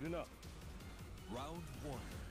るな Round one.